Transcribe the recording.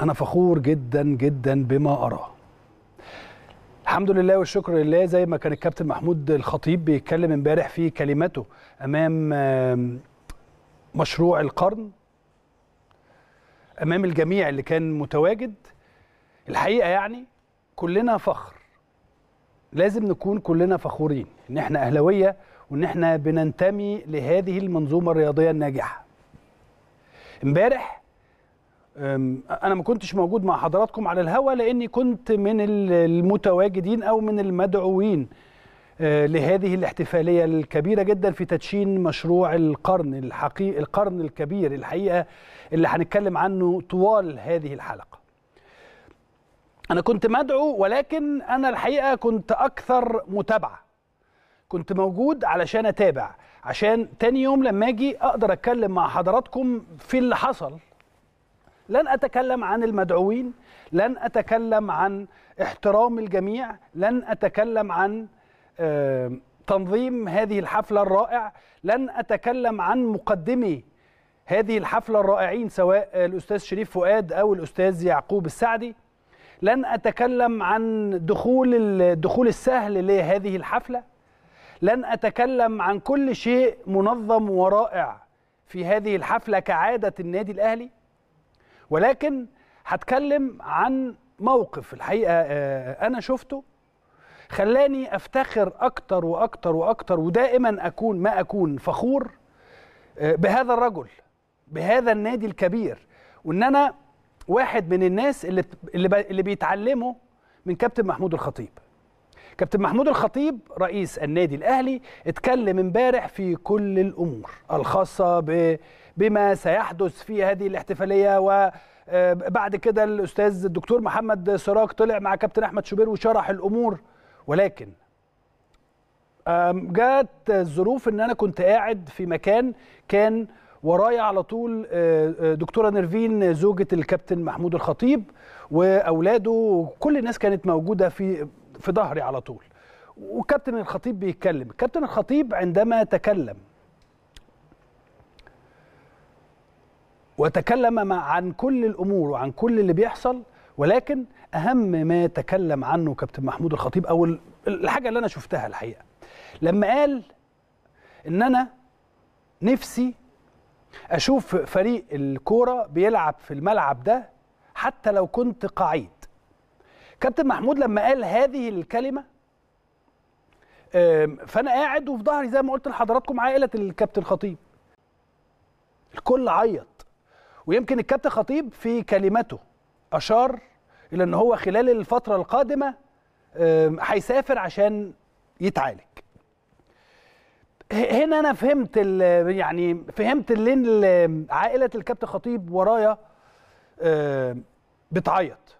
أنا فخور جدا جدا بما أراه. الحمد لله والشكر لله زي ما كان الكابتن محمود الخطيب بيتكلم امبارح في كلمته أمام مشروع القرن أمام الجميع اللي كان متواجد. الحقيقة يعني كلنا فخر. لازم نكون كلنا فخورين إن إحنا أهلاوية وإن إحنا بننتمي لهذه المنظومة الرياضية الناجحة. امبارح أنا ما كنتش موجود مع حضراتكم على الهوا لأني كنت من ال- المتواجدين أو من المدعوين آه، لهذه الاحتفالية الكبيرة جدا في تدشين مشروع القرن الحقيقي القرن الكبير الحقيقة اللي هنتكلم عنه طوال هذه الحلقة. أنا كنت مدعو ولكن أنا الحقيقة كنت أكثر متابعة. كنت موجود علشان أتابع عشان تاني يوم لما أجي أقدر أتكلم مع حضراتكم في اللي حصل. لن أتكلم عن المدعوين لن أتكلم عن احترام الجميع لن أتكلم عن آه، تنظيم هذه الحفلة الرائع لن أتكلم عن مقدمي هذه الحفلة الرائعين سواء الأستاذ شريف فؤاد أو الأستاذ يعقوب السعدي. لن أتكلم عن دخول الدخول السهل لهذه الحفلة. لن أتكلم عن كل شيء منظم ورائع في هذه الحفلة كعادة النادي الأهلي. ولكن هتكلم عن موقف الحقيقة آه، أنا شفته خلاني أفتخر أكتر وأكتر وأكتر ودائما أكون ما أكون فخور آه، بهذا الرجل بهذا النادي الكبير. وإن أنا واحد من الناس اللي اللي بيتعلموا من كابتن محمود الخطيب. كابتن محمود الخطيب رئيس النادي الأهلي اتكلم امبارح في كل الأمور الخاصة ب- بما سيحدث في هذه الاحتفالية. وبعد كده الأستاذ الدكتور محمد سراج طلع مع كابتن أحمد شوبير وشرح الأمور. ولكن جات الظروف إن أنا كنت قاعد في مكان كان ورايا على طول آه، آه، دكتورة نيرفين زوجة الكابتن محمود الخطيب وأولاده وكل الناس كانت موجودة في في ظهري على طول. وكابتن الخطيب بيتكلم. كابتن الخطيب عندما تكلم وتكلم عن كل الأمور وعن كل اللي بيحصل ولكن أهم ما تكلم عنه كابتن محمود الخطيب أو ال- الحاجة اللي أنا شفتها الحقيقة. لما قال إن أنا نفسي أشوف فريق الكورة بيلعب في الملعب ده حتى لو كنت قعيد. كابتن محمود لما قال هذه الكلمة فأنا قاعد وفي ظهري زي ما قلت لحضراتكم عائلة الكابتن خطيب. الكل عيط. ويمكن الكابتن خطيب في كلمته أشار إلى إن هو خلال الفترة القادمة هيسافر عشان يتعالج. هنا أنا فهمت يعني فهمت ال- عائلة الكابتن خطيب ورايا بتعيط.